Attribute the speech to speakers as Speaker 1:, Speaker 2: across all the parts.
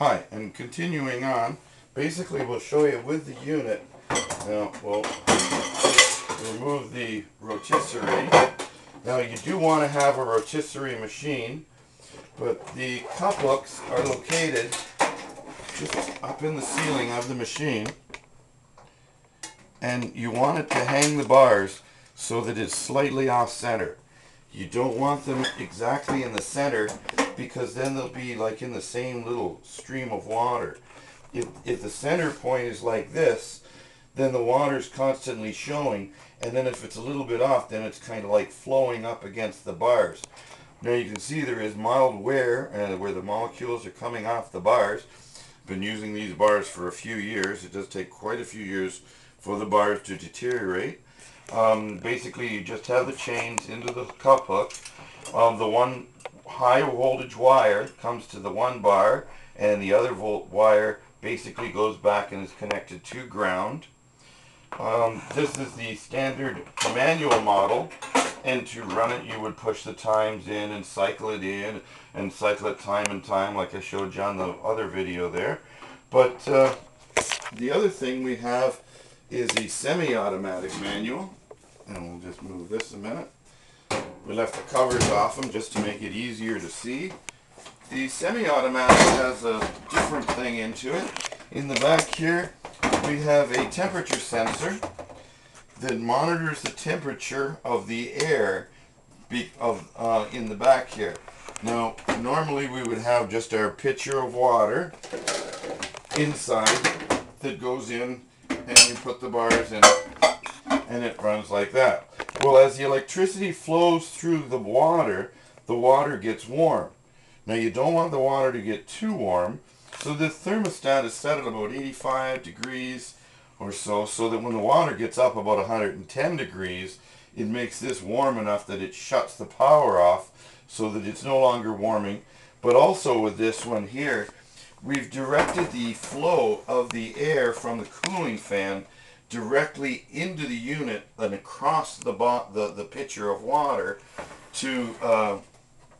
Speaker 1: Hi, and continuing on, basically we'll show you with the unit. Now we'll remove the rotisserie. Now you do want to have a rotisserie machine, but the hooks are located just up in the ceiling of the machine. And you want it to hang the bars so that it's slightly off center. You don't want them exactly in the center because then they'll be like in the same little stream of water. If, if the center point is like this, then the water's constantly showing and then if it's a little bit off then it's kind of like flowing up against the bars. Now you can see there is mild wear uh, where the molecules are coming off the bars. Been using these bars for a few years. It does take quite a few years for the bars to deteriorate. Um, basically you just have the chains into the cup hook. Um, the one high voltage wire comes to the one bar and the other volt wire basically goes back and is connected to ground. Um, this is the standard manual model and to run it you would push the times in and cycle it in and cycle it time and time like I showed you on the other video there. But uh, the other thing we have is the semi-automatic manual and we'll just move this a minute. We left the covers off them just to make it easier to see. The semi-automatic has a different thing into it. In the back here we have a temperature sensor that monitors the temperature of the air of uh, in the back here. Now normally we would have just our pitcher of water inside that goes in and you put the bars in and it runs like that. Well, as the electricity flows through the water, the water gets warm. Now you don't want the water to get too warm, so the thermostat is set at about 85 degrees or so, so that when the water gets up about 110 degrees, it makes this warm enough that it shuts the power off so that it's no longer warming. But also with this one here, we've directed the flow of the air from the cooling fan directly into the unit and across the, the, the pitcher of water to uh,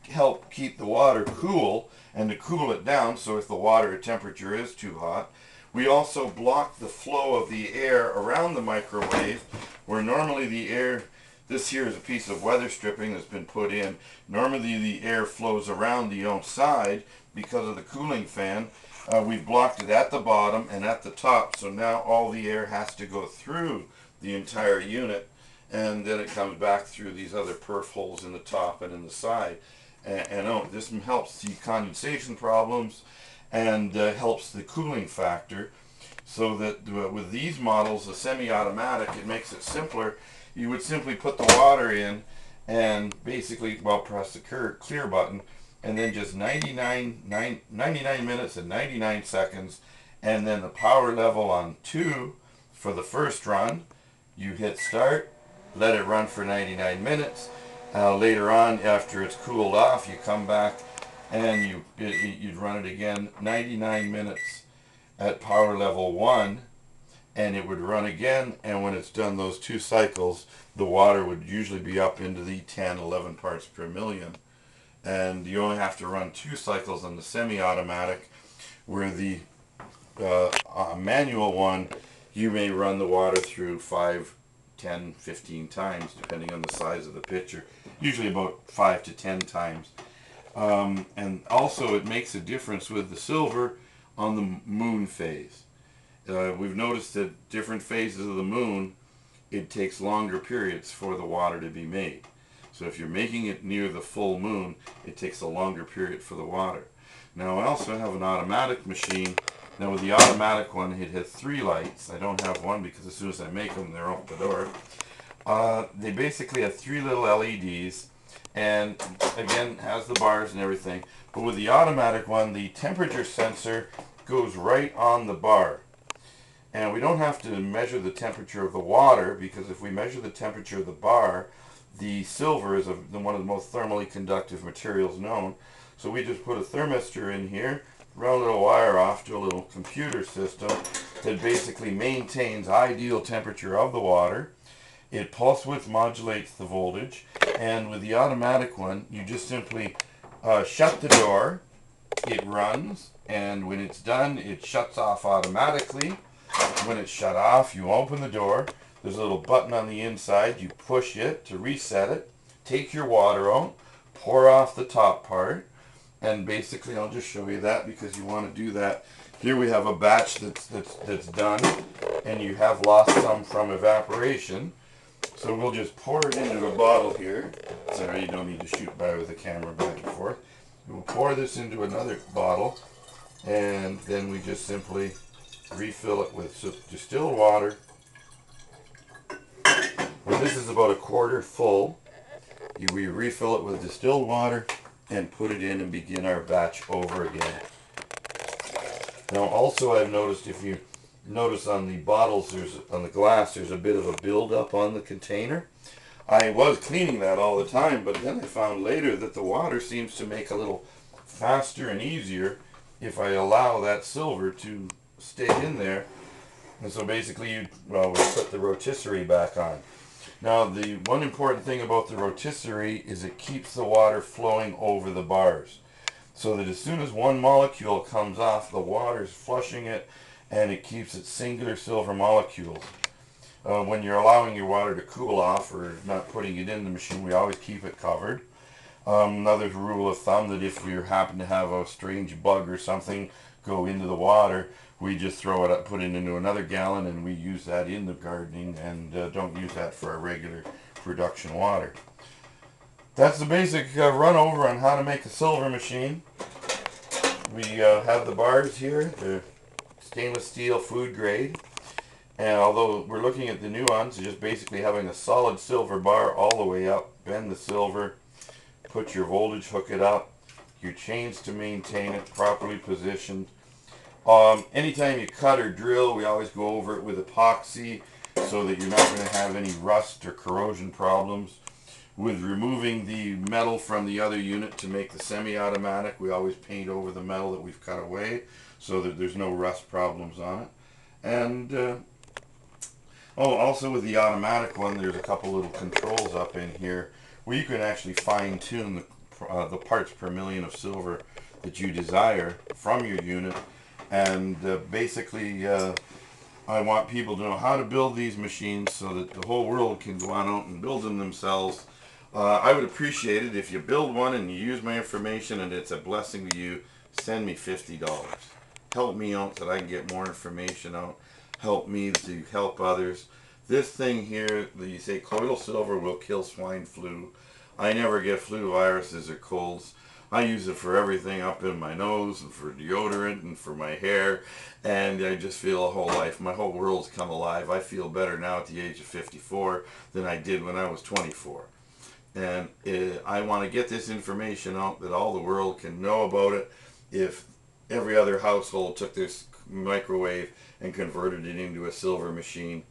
Speaker 1: help keep the water cool and to cool it down so if the water temperature is too hot. We also block the flow of the air around the microwave where normally the air, this here is a piece of weather stripping that's been put in. Normally the air flows around the outside because of the cooling fan uh, we've blocked it at the bottom and at the top, so now all the air has to go through the entire unit, and then it comes back through these other perf holes in the top and in the side. And, and oh, this helps the condensation problems and uh, helps the cooling factor so that uh, with these models, the semi-automatic, it makes it simpler. You would simply put the water in and basically, well, press the clear button and then just 99, 99 minutes and 99 seconds and then the power level on 2 for the first run. You hit start, let it run for 99 minutes. Uh, later on, after it's cooled off, you come back and you, it, you'd run it again 99 minutes at power level 1 and it would run again and when it's done those two cycles the water would usually be up into the 10 11 parts per million and you only have to run two cycles on the semi-automatic where the uh, uh, manual one you may run the water through 5 10 15 times depending on the size of the pitcher. Usually about 5 to 10 times. Um, and also it makes a difference with the silver on the moon phase. Uh, we've noticed that different phases of the moon it takes longer periods for the water to be made so if you're making it near the full moon, it takes a longer period for the water. Now I also have an automatic machine. Now with the automatic one, it has three lights. I don't have one because as soon as I make them, they're out the door. Uh, they basically have three little LEDs and again has the bars and everything. But with the automatic one, the temperature sensor goes right on the bar. And we don't have to measure the temperature of the water because if we measure the temperature of the bar, the silver is a, one of the most thermally conductive materials known. So we just put a thermistor in here, run a little wire off to a little computer system that basically maintains ideal temperature of the water. It pulse width modulates the voltage, and with the automatic one, you just simply uh, shut the door, it runs, and when it's done it shuts off automatically when it's shut off you open the door there's a little button on the inside. You push it to reset it. Take your water out. Pour off the top part. And basically I'll just show you that because you want to do that. Here we have a batch that's that's that's done and you have lost some from evaporation. So we'll just pour it into a bottle here. Sorry you don't need to shoot by with the camera back and forth. We'll pour this into another bottle and then we just simply refill it with distilled water this is about a quarter full we refill it with distilled water and put it in and begin our batch over again now also I've noticed if you notice on the bottles there's on the glass there's a bit of a buildup on the container I was cleaning that all the time but then I found later that the water seems to make a little faster and easier if I allow that silver to stay in there. And so basically you, well, we put the rotisserie back on. Now the one important thing about the rotisserie is it keeps the water flowing over the bars. So that as soon as one molecule comes off, the water is flushing it and it keeps its singular silver molecules. Uh, when you're allowing your water to cool off or not putting it in the machine, we always keep it covered. Um, another rule of thumb that if we happen to have a strange bug or something go into the water, we just throw it up, put it into another gallon, and we use that in the gardening and uh, don't use that for our regular production water. That's the basic uh, run over on how to make a silver machine. We uh, have the bars here, the stainless steel food grade. And although we're looking at the nuance, just basically having a solid silver bar all the way up, bend the silver, put your voltage, hook it up, your chains to maintain it properly positioned. Um, anytime you cut or drill, we always go over it with epoxy so that you're not going to have any rust or corrosion problems. With removing the metal from the other unit to make the semi-automatic, we always paint over the metal that we've cut away so that there's no rust problems on it. And, uh, oh, also with the automatic one, there's a couple little controls up in here where you can actually fine tune the, uh, the parts per million of silver that you desire from your unit and uh, basically uh, I want people to know how to build these machines so that the whole world can go on out and build them themselves. Uh, I would appreciate it if you build one and you use my information and it's a blessing to you, send me $50. Help me out so that I can get more information out. Help me to help others. This thing here, you say colloidal silver will kill swine flu. I never get flu viruses or colds. I use it for everything up in my nose and for deodorant and for my hair and I just feel a whole life. My whole world's come alive. I feel better now at the age of 54 than I did when I was 24. And it, I want to get this information out that all the world can know about it if every other household took this microwave and converted it into a silver machine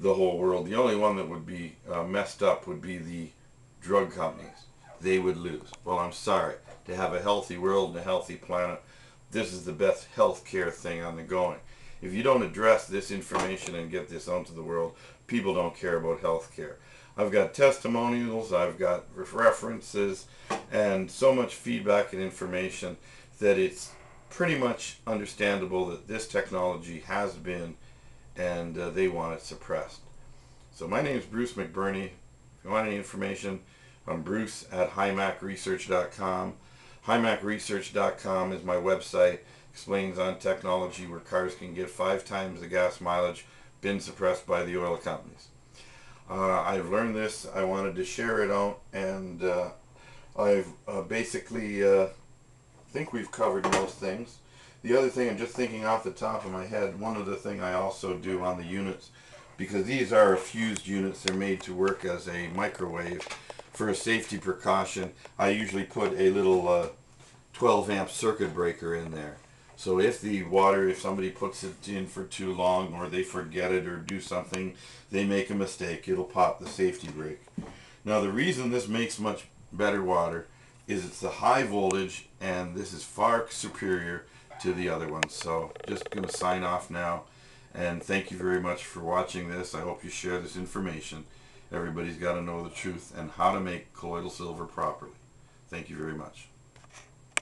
Speaker 1: the whole world. The only one that would be uh, messed up would be the drug companies. They would lose. Well, I'm sorry. To have a healthy world and a healthy planet, this is the best health care thing on the going. If you don't address this information and get this onto the world, people don't care about health care. I've got testimonials, I've got references, and so much feedback and information that it's pretty much understandable that this technology has been and uh, they want it suppressed. So my name is Bruce McBurney. If you want any information, I'm Bruce at HiMacResearch.com. HiMacResearch.com is my website. Explains on technology where cars can get five times the gas mileage been suppressed by the oil companies. Uh, I've learned this. I wanted to share it out, and uh, I've uh, basically uh, think we've covered most things. The other thing, I'm just thinking off the top of my head, one other thing I also do on the units, because these are fused units, they're made to work as a microwave. For a safety precaution, I usually put a little uh, 12 amp circuit breaker in there. So if the water, if somebody puts it in for too long or they forget it or do something, they make a mistake, it'll pop the safety brake. Now the reason this makes much better water is it's the high voltage and this is far superior to the other ones. So just going to sign off now. And thank you very much for watching this. I hope you share this information. Everybody's got to know the truth and how to make colloidal silver properly. Thank you very much.